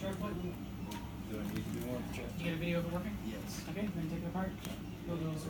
start? Do I need to do one? Check. You get a video of it working? Yes. Okay, then take it apart. Go to those.